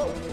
Here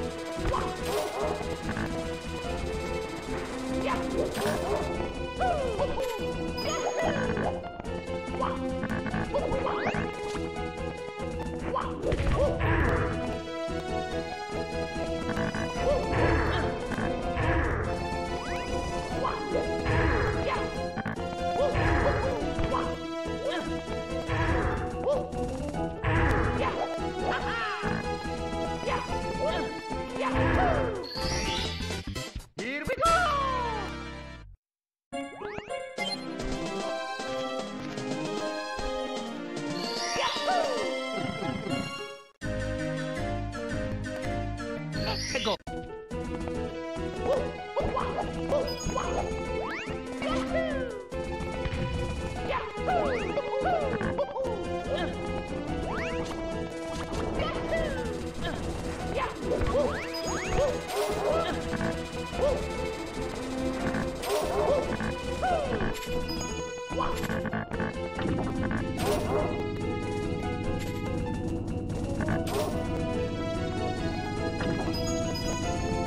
Let's go. Here we go! Let's go. Here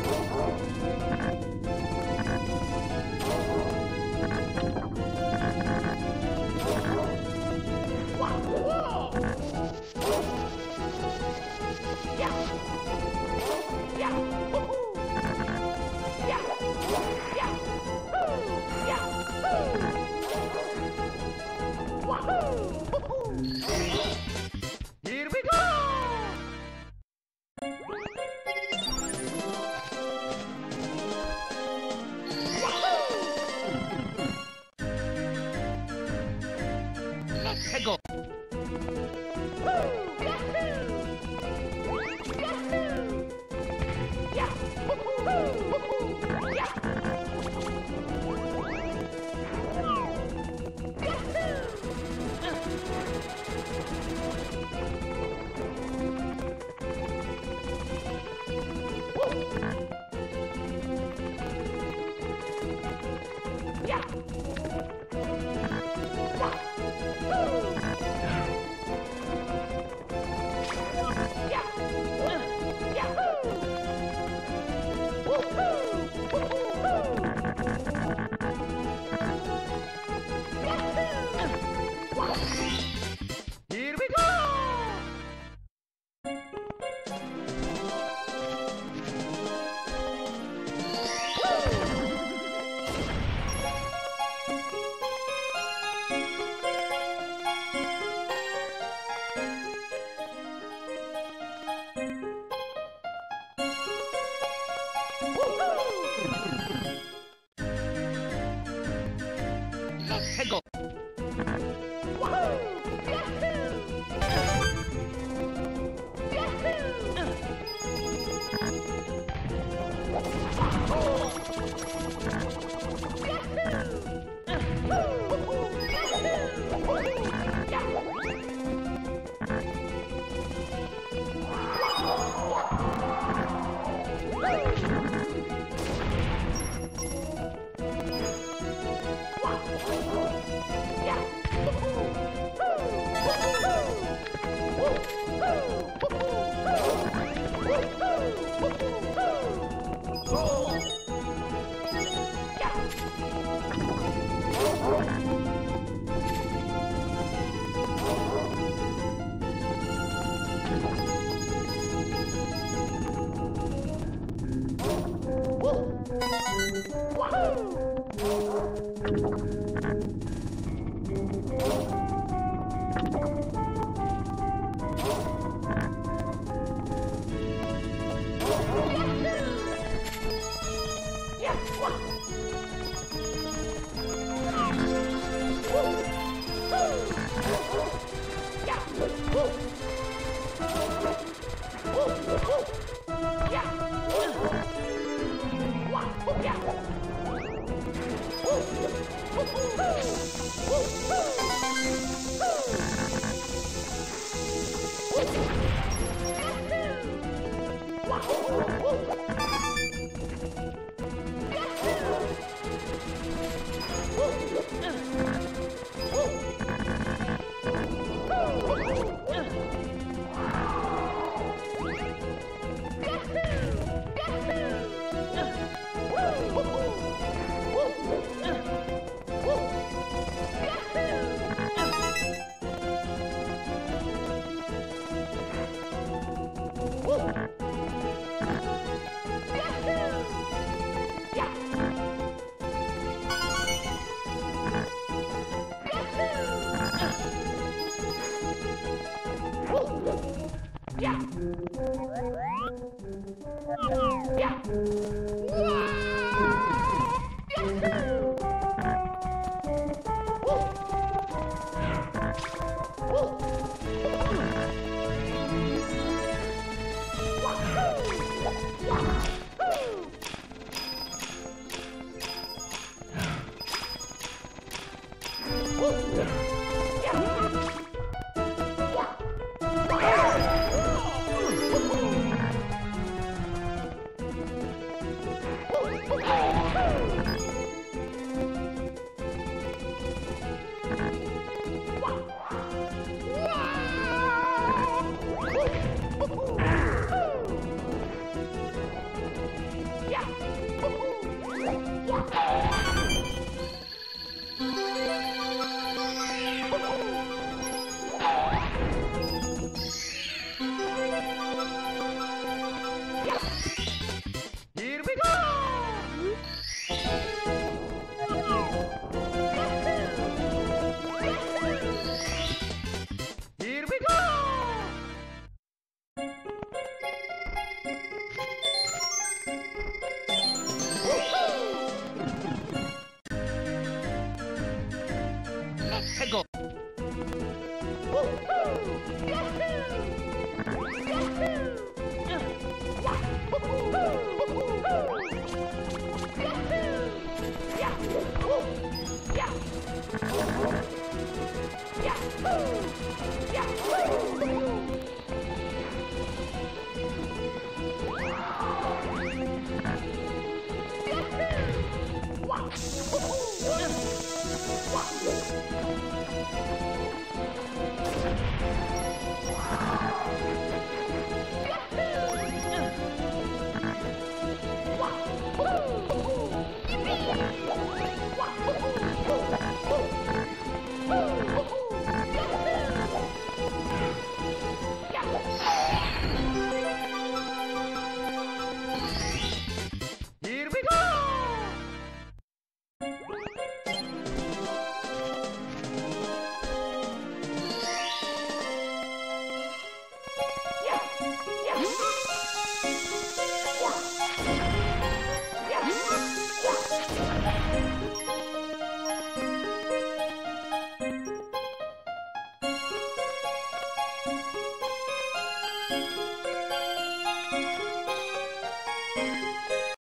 go. Here Here